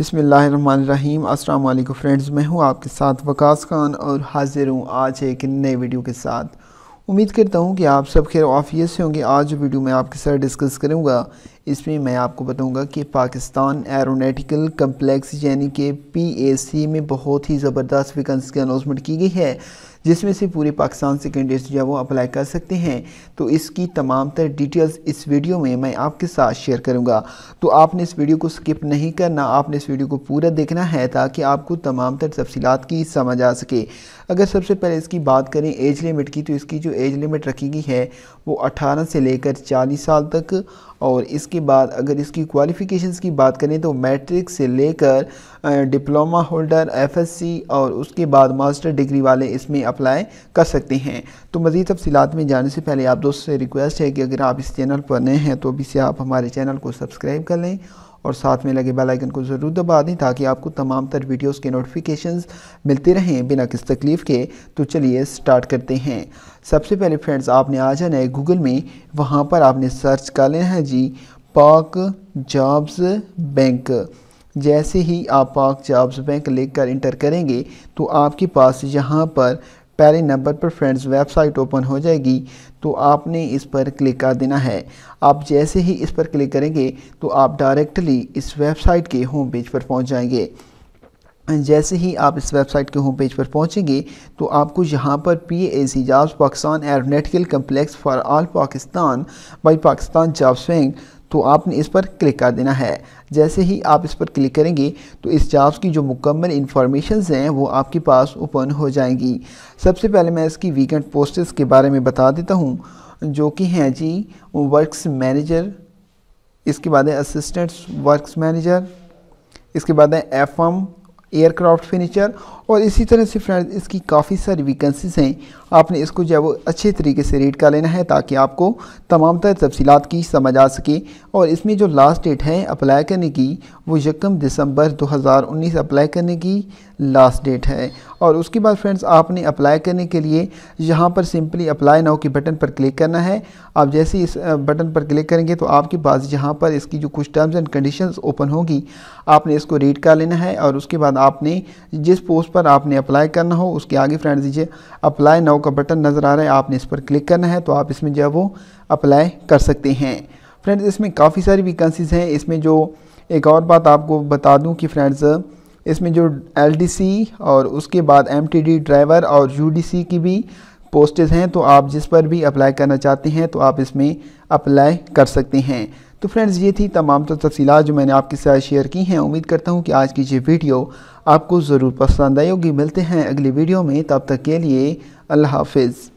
بسم اللہ الرحمن الرحیم۔ السلام علیکم فرینڈز، میں ہوں آپ کے ساتھ وقاص خان اور حاضر ہوں آج ایک نئے ویڈیو کے ساتھ۔ امید کرتا ہوں کہ آپ سب خیر آفیت سے ہوں گے۔ آج جو ویڈیو میں آپ کے ساتھ ڈسکس کروں گا۔ اس میں میں آپ کو بتاؤں گا کہ پاکستان ایرونیٹیکل کمپلیکس یعنی کہ پی اے سی میں بہت ہی زبردست ویکنس کی اناؤنسمنٹ کی گئی ہے۔ جس میں سے پورے پاکستان سے کینڈیٹس جو وہ اپلائی کر سکتے ہیں۔ تو اس کی تمام تر ڈیٹیلز اس ویڈیو میں میں آپ کے ساتھ شیئر کروں گا۔ تو آپ نے اس ویڈیو کو سکپ نہیں کرنا، آپ نے اس ویڈیو کو پورا دیکھنا ہے تاکہ آپ کو تمام تر تفصیلات کی سمجھ آ سکے۔ اگر سب سے پہلے اس کی بات کریں ایج لیمٹ کی، تو اس کی جو ایج لیمٹ رکھی گئی ہے وہ اٹھارہ سے لے کر چالیس سال تک اور اس کے بعد اگر اس کی کوالیفیکیشنز کی بات کریں تو میٹرک سے لے کر diploma holder F S C اور اس کے بعد ماسٹر ڈگری والے اس میں اپلائی کر سکتے ہیں۔ تو مزید تفصیلات میں جانے سے پہلے آپ دوست سے ریکویسٹ ہے کہ اگر آپ اس چینل پر نئے ہیں تو ابھی سے آپ ہمارے چینل کو سبسکرائب کر لیں اور ساتھ میں لگے بیل آئیکن کو ضرور دبا دیں تاکہ آپ کو تمام تر ویڈیوز کے نوٹیفیکیشنز ملتے رہیں بنا کس تکلیف کے۔ تو چلیے سٹارٹ کرتے ہیں۔ سب سے پہلے فرینڈز، آپ نے آ جانا ہے گوگل میں، وہاں پر آپ نے سرچ کر لینا ہے جی پاک جابز بینک۔ جیسے ہی آپ پاک جابز بینک لکھ کر انٹر کریں گے، تو آپ کے پاس یہاں پر پہلے نمبر پر فرینڈز ویب سائٹ اوپن ہو جائے گی تو آپ نے اس پر کلک کر دینا ہے۔ آپ جیسے ہی اس پر کلک کریں گے تو آپ ڈائریکٹلی اس ویب سائٹ کے ہوم پیج پر پہنچ جائیں گے۔ جیسے ہی آپ اس ویب سائٹ کے ہوم پیج پر پہنچیں گے تو آپ کو یہاں پر P A C jobs Pakistan aeronautical complex for all Pakistan by Pakistan jobs wing تو آپ نے اس پر کلک کر دینا ہے۔ جیسے ہی آپ اس پر کلک کریں گے تو اس جابز کی جو مکمل انفارمیشنز ہیں وہ آپ کے پاس اوپن ہو جائیں گی۔ سب سے پہلے میں اس کی ویکنڈ پوسٹس کے بارے میں بتا دیتا ہوں، جو کہ ہیں جی ورکس مینیجر اس کے بعد ہے اسسٹنٹس ورکس مینیجر اس کے بعد ہے ایف ایم ایئر کرافٹ فینیچر اور اسی طرح سے فرینڈ اس کی کافی ساری ویکنسیز ہیں۔ آپ نے اس کو جو ہے وہ اچھے طریقے سے ریڈ کر لینا ہے تاکہ آپ کو تمام تر تفصیلات کی سمجھ آ سکے۔ اور اس میں جو لاسٹ ڈیٹ ہے اپلائی کرنے کی، وہ یکم دسمبر دو ہزار انیس اپلائی کرنے کی لاسٹ ڈیٹ ہے۔ اور اس کے بعد فرینڈز آپ نے اپلائی کرنے کے لیے یہاں پر سمپلی اپلائی ناؤ کے بٹن پر کلک کرنا ہے۔ آپ جیسے ہی اس بٹن پر کلک کریں گے تو آپ کے پاس یہاں پر اس کی جو کچھ ٹرمز اینڈ کنڈیشنز اوپن ہوگی، آپ نے اس کو ریڈ کر لینا ہے۔ اور اس کے بعد آپ نے جس پوسٹ پر آپ نے اپلائی کرنا ہو، اس کے آگے فرینڈ دیجیے اپلائی ناؤ کا بٹن نظر آ رہا ہے۔ آپ نے اس پر کلک کرنا ہے تو آپ اس میں جو ہے وہ اپلائی کر سکتے ہیں۔ فرینڈز اس میں کافی ساری ویکنسیز ہیں۔ اس میں جو ایک اور بات آپ کو بتا دوں کہ فرینڈز اس میں جو ایل ڈی سی اور اس کے بعد ایم ٹی ڈی ڈرائیور اور یو ڈی سی کی بھی پوسٹز ہیں، تو آپ جس پر بھی اپلائی کرنا چاہتے ہیں تو آپ اس میں اپلائی کر سکتے ہیں۔ تو فرینڈز یہ تھی تمام تو تفصیلات جو میں نے آپ کے ساتھ شیئر کی ہیں۔ امید کرتا ہوں کہ آج کی یہ ویڈیو آپ کو ضرور پسند آئی ہوگی۔ ملتے ہیں اگلی ویڈیو میں۔ تب تک کے لیے اللہ حافظ۔